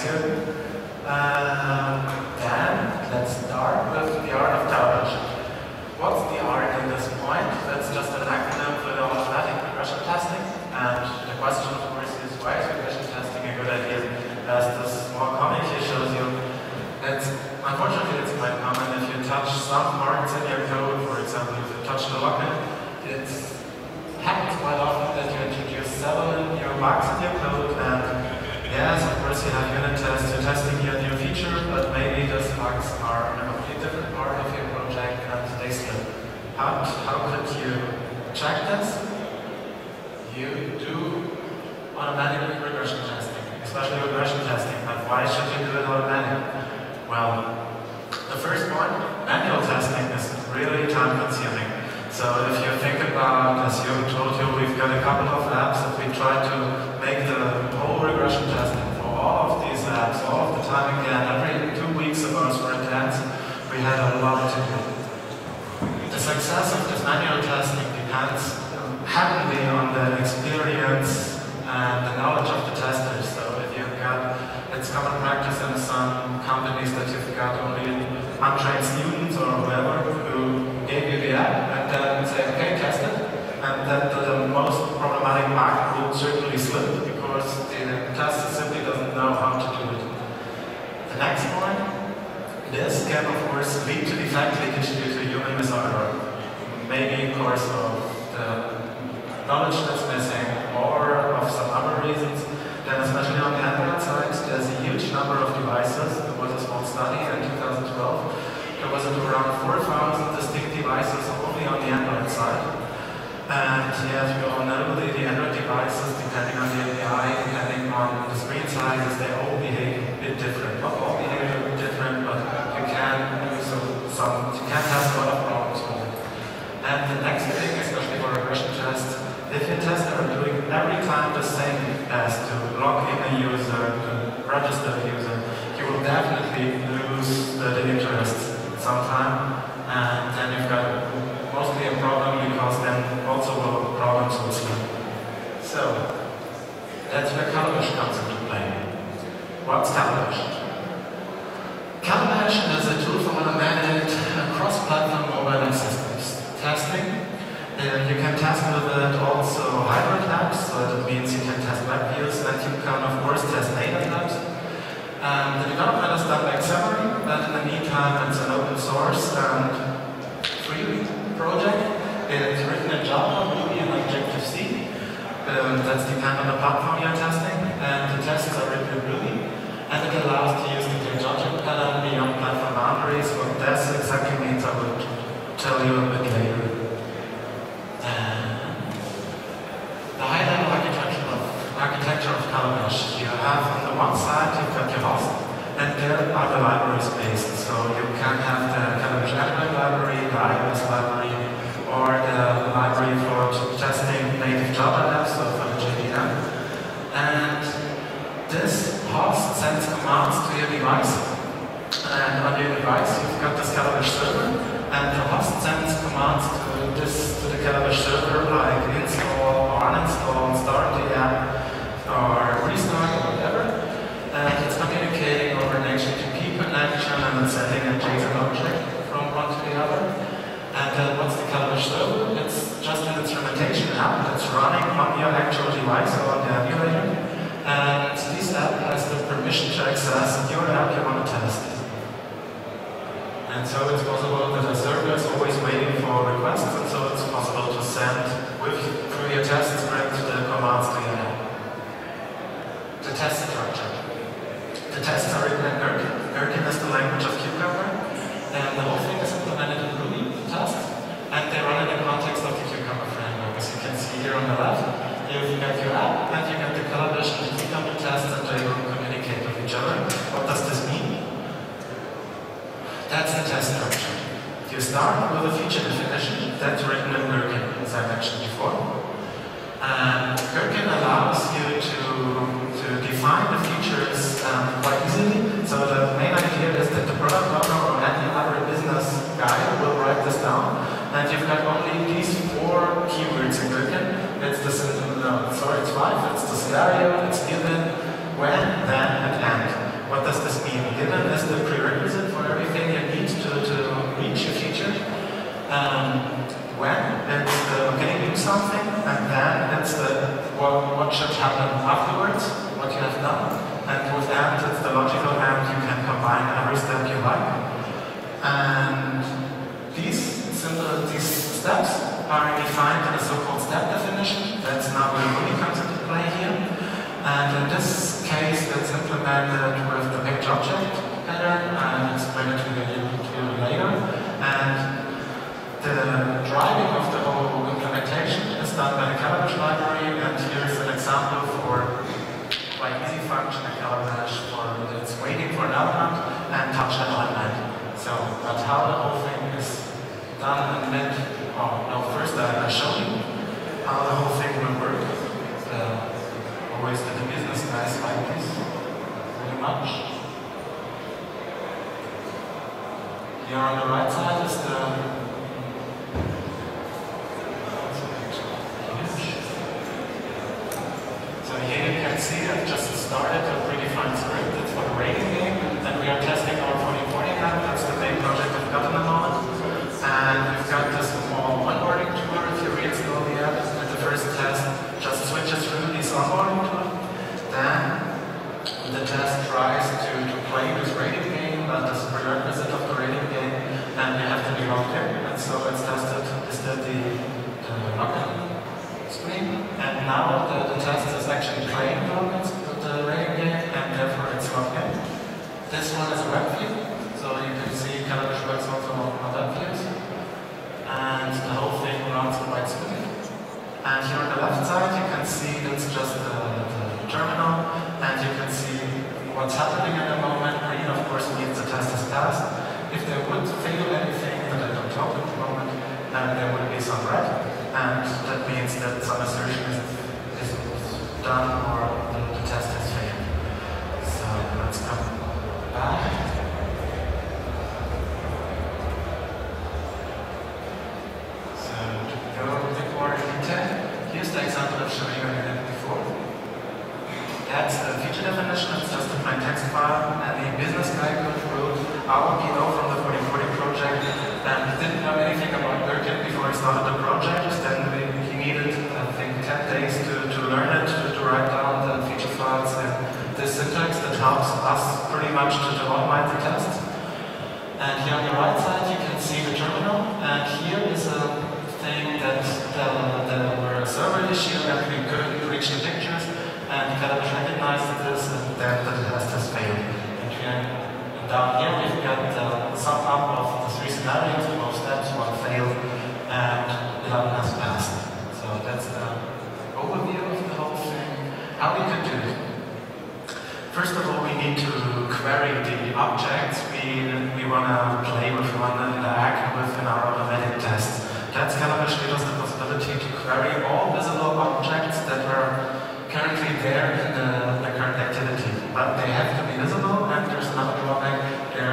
Um, then, let's start with the art of television. What's the art in this point? That's just an acronym for the automatic regression testing. And the question, of course, is why is regression testing a good idea? As this small comic here shows you, it's, unfortunately, it's quite common if you touch some parts in your code, for example, if you touch the login, it happens quite often that you introduce several new bugs in your code and Yes, of course you have unit tests, you're testing your new feature, but maybe those bugs are in a completely different part of your project and they slip. How, how could you check this? You do automatic regression testing, especially regression testing, but why should you do it automatic? Well, the first point, manual testing is really time consuming. So if you think about, as you told you, we've got a couple of apps that we try to make the whole regression testing for all of these apps, all of the time again, every two weeks of our sprint ends, we had a lot to do. The success of this manual testing depends heavily on the experience and the knowledge of the testers. So if you've got, it's common practice in some companies that you've got only untrained students or whoever who gave you the app and then say, okay, test it. And then the, most problematic bug would certainly slip because the tester simply doesn't know how to do it. The next point, this can of course lead to the defect leakage due to human miserror. Maybe because of the knowledge that's missing or of some other reasons. Then especially on the Android side, there's a huge number of devices. There was a small study in 2012. There was around 4,000 distinct devices only on the Android side. And yes, you all know the, the Android devices, depending on the API, depending on the screen sizes, they all behave a bit different. Not all behave a bit different, but you can do you can have a lot of problems with it. And the next thing, especially for regression tests, if your tester are doing every time the same as to log in a user, to register a user, you will definitely lose the interest sometime. And then you've got mostly a problem because then also will problems will sleep. So that's where Calabash comes into play. What's Calabash? Calabash is a tool for automated cross-platform mobile systems. Testing. Uh, you can test with it also hybrid apps, so that means you can test web views and you can of course test native apps. And the development is done by Xamarin, but in the meantime it's an open source and free project. It's written in Java, Ruby, and Objective-C. Um, that's dependent on the platform you're testing. And the tests are written in Ruby. And it allows to use the object pattern beyond platform boundaries. What that exactly means, I will tell you a bit later. The high-level architecture of, architecture. You have on the one side, you've got your host, and there are the libraries based. So you can have the Calabash Android library, the iOS library, or the library for testing native Java apps, so for the JVM. And this host sends commands to your device. And on your device, you've got this Calabash server, and the host sends commands to this to the Calabash server, like install or uninstall, start the app, or restart, or whatever. And it's communicating over an HTTP connection and sending a JSON object from one to the other. And then what's the Calabash server? It's just an instrumentation app that's running on your actual device or on the emulator. And this app has the permission to access your app you want to test. And so it's possible that a server is always waiting for requests, and so it's possible to send with through your test script the commands to your app. The test structure. The tests are written in Gherkin. Gherkin is the language of Cucumber, and the whole thing is implemented in Ruby, the tests, and they run in the context of the Cucumber framework. As you can see here on the left, you've got your app, and you get the Calabash and the Cucumber tests, and they will communicate with each other. What does this mean? That's the test structure. You start with a feature definition that's written in Gherkin, as I mentioned before. And Gherkin allows you to, to define the features um, quite easily. So the main idea is that the product owner or any other business guy will write this down and you've got only these four keywords in Gherkin. It's the, no, sorry, it's five. It's the scenario, it's given, when, then, and and. What does this mean? Given is the prerequisite for everything you need to, to reach a feature. Um, when it's the okay, do something, and that's the what, what should happen afterwards, what you have done. And with that, it's the logical and you can combine every step you like. And these simple these steps are defined in a so-called step definition. That's now where really comes into play here. And in this case, it's implemented with the page object pattern, and I'll explain it to you later. And the driving of the whole implementation is done by the Calabash library, and here's an example for quite easy function in Calabash for it's waiting for an element and touch an element. So that's how the whole thing is done and meant. Oh, no, first I, I show you how the whole thing will work. Uh, always the business guys like this very much. Here on the right side is the So here you can see I've just started a predefined script. It's for the rating game, and we are testing our 4040 map. That's the main project we've got in the moment. And we've got this small onboarding tour. If you reinstall the app at the first test, just switches through this onboarding tool. Then the test tries to, to play this rating game, that is a prerequisite of the rating game, and you have to be logged in. And so it's tested, is that the, the login screen. And now the, the test is actually playing elements of the rating game, and therefore it's logged in. This one is a web view, so you can see Calabash works also on web views. And the whole thing runs quite smooth. And here on the left side, you can see that's just the, the terminal, and you can see what's happening at the moment. Green, of course, means the test is passed. If there would fail anything that I don't talk at the moment, then there would be some red, and that means that some assertion is, is done or the, the test has failed. So let's come back. So to go a bit more in detail, here's the example of showing you I did before. That's the feature definition, it's just a plain text file, and the business guy could wrote our PO from the 4040 project and didn't know anything about Gherkin before he started the project. Then we, he needed, I think, 10 days to, to learn it, to, to write down the feature files and the syntax that helps us pretty much to, the tests. And here on the right side, you can see the terminal, and here is a thing that the, the, server issue and we couldn't reach the pictures, and Calabash recognized this, and then the test has failed. And, down here we've got uh, the sum up of the three scenarios, both steps, one failed, and 11 has passed. So that's the overview of the whole thing. How we could do it. First of all, we need to query the objects we, we want to play with, want to interact with in our automatic tests. That's Calabash gives us the possibility to query all visible objects that are currently there in the current activity. But they have to be visible, and there's another drawback, they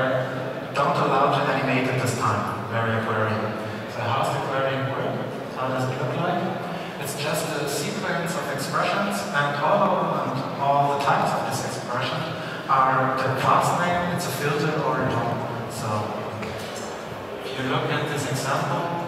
don't allow to animate at this time, very query. So how's the querying work? How does it look like? It's just a sequence of expressions, and all of and all the types of this expression are the class name, it's a filter or a DOM. So if you look at this example,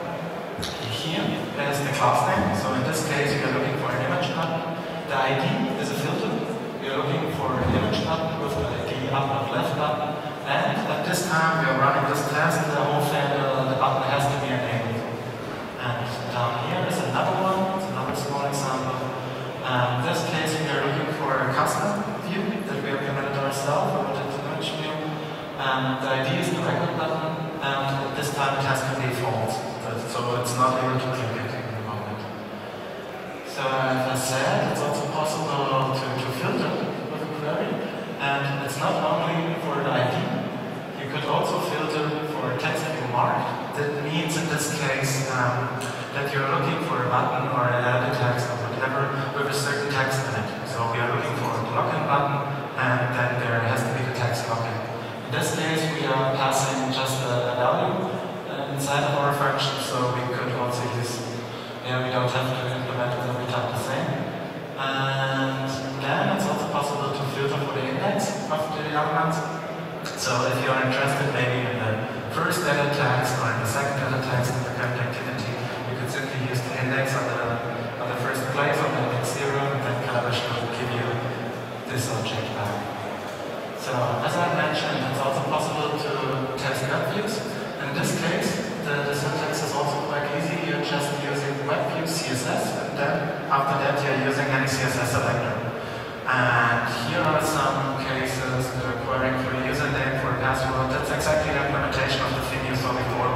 here there's the class name. So in this case, we are looking for an image button. The ID is a filter. We are looking for an image button with the ID up and left button. And at this time, we are running this test. The whole thing, uh, the button has to be enabled. And down here is another one. It's another small example. And in this case, we are looking for a custom view that we implemented ourselves, or the image view. And the ID is the record button, and this time it has to be false. So it's not able to it in the moment. So as I said, it's also possible to, to filter with a query. And it's not only for the ID, you could also filter for a text view marked. That means in this case um, that you're looking for a button or an edit text or whatever with a certain text in it. So we are looking for the login button and then there has to be the text login. In this case we are passing just a, a value. Uh, inside of our function, so we could also use, yeah, we don't have to implement it every time the same. And then it's also possible to filter for the index of the element. So if you're interested maybe in the first edit text or in the second edit text in the current you could simply use the index on the, on the first place, on the index zero, and then Calabash will give you this object back. So as I mentioned, it's also possible to test web views. In this case, the, the syntax is also quite easy. You're just using WebView CSS, and then after that you're using any CSS selector. And here are some cases that are querying for a username, for a password. That's exactly the implementation of the thing you saw before,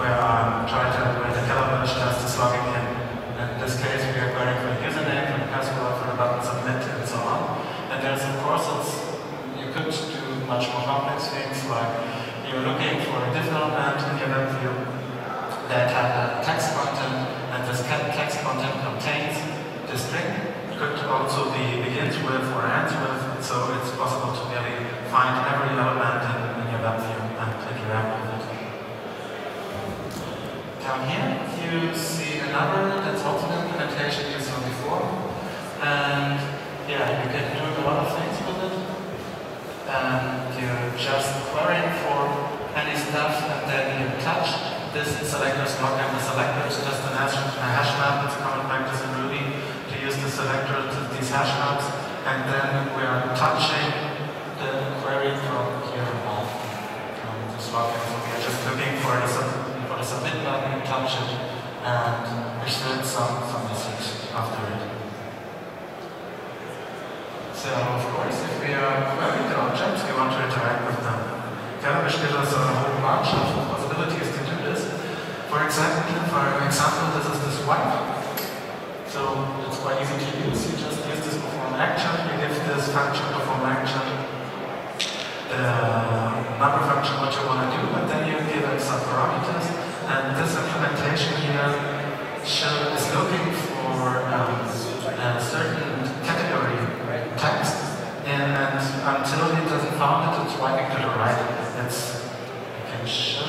where I'm trying to, where the Calabash test is logging in. In this case, we are querying for a username, for the password, for the button submit, and so on. And there's, of course, it's, you could do much more complex things like you're looking for a div element in your web view that has a text content, and this text content contains the string. It could also be begins with or ends with, so it's possible to really find every element in, in your web view and interact with it. Down here, you see another that's also the implementation you saw before, and yeah, you can do a lot of things with it and you're just querying for any stuff and then you touch this selector's log and the selector is just an hash, a hash map, it's common practice in Ruby to use the selector to hash maps and then we are touching the query from here above from this login. So we are just looking for the, for the submit button, touch it and return some, some message after it. So, of course, if we are querying the objects, we want to interact with them. Calabash gives us a whole bunch of possibilities to do this. For example, for example, this is this wipe. So it's quite easy to use. You just use this perform action, you give this function perform action the number function what you want to do, and then you give it some parameters. And this implementation here is looking for um, a certain category text, and, until it doesn't found it, it's wiping to the right. It's, I can show